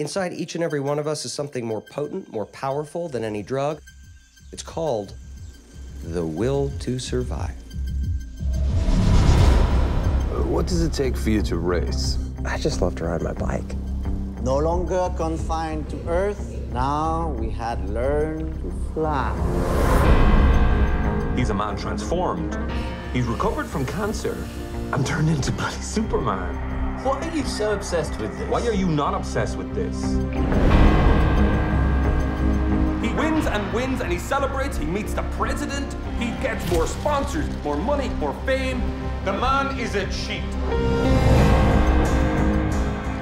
Inside each and every one of us is something more potent, more powerful than any drug. It's called the will to survive. What does it take for you to race? I just love to ride my bike. No longer confined to Earth, now we had learned to fly. He's a man transformed. He's recovered from cancer and turned into bloody Superman. Why are you so obsessed with this? Why are you not obsessed with this? He wins and wins and he celebrates. He meets the president. He gets more sponsors, more money, more fame. The man is a cheat.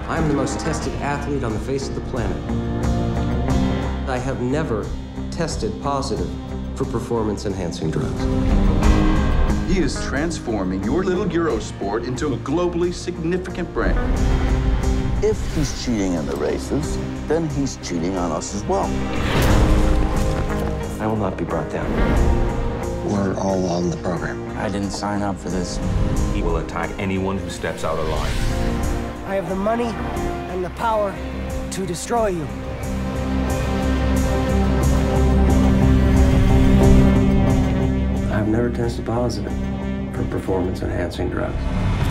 I'm the most tested athlete on the face of the planet. I have never tested positive for performance enhancing drugs. He is transforming your little Eurosport into a globally significant brand. If he's cheating in the races, then he's cheating on us as well. I will not be brought down. We're all on the program. I didn't sign up for this. He will attack anyone who steps out of line. I have the money and the power to destroy you. Tested positive for performance enhancing drugs.